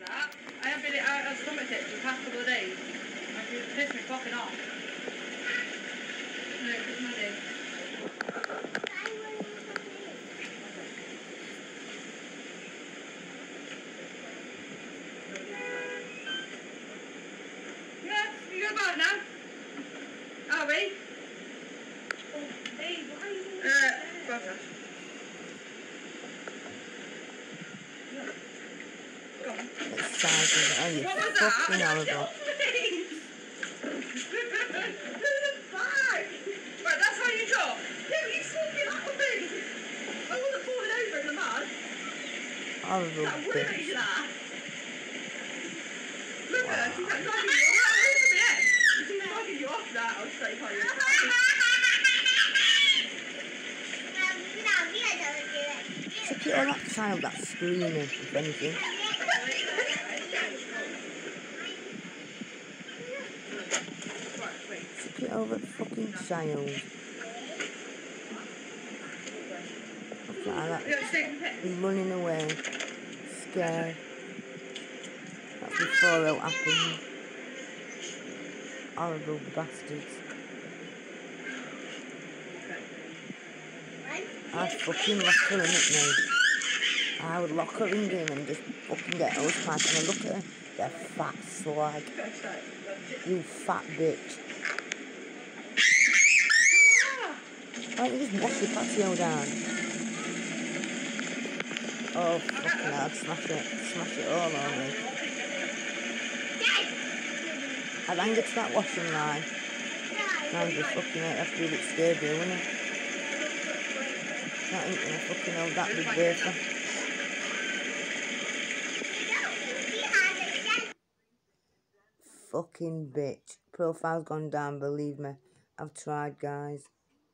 that. I haven't been out of stomach ache for the past couple of days. I've been pissed me fucking off. No, it's Monday. Yeah, you go back now. Are we? Oh, babe, why are you... Uh. But you talking that with me. I wasn't falling over in the mud. Horrible That bitch. worried that. Look at her, she's like the. She's dragging you off now. I'll straight on you. Check it all that child that's screaming, if anything. It over the fucking. Look at that. He's running away. Scared. That's before it happened. Horrible bastards. I'd fucking lock her in it now. I would lock her in game and just fucking get hose pipe and I look at her, you fat slag. You fat bitch. Why don't you just wash your patio down? Oh, fucking hell, I'd smash it. Smash it all on me. I'd hang it to that washing line. Now just fucking be a bit sturdy, wouldn't it? That ain't gonna fucking hold that big wafer. Fucking bitch. Profile's gone down, believe me. I've tried, guys.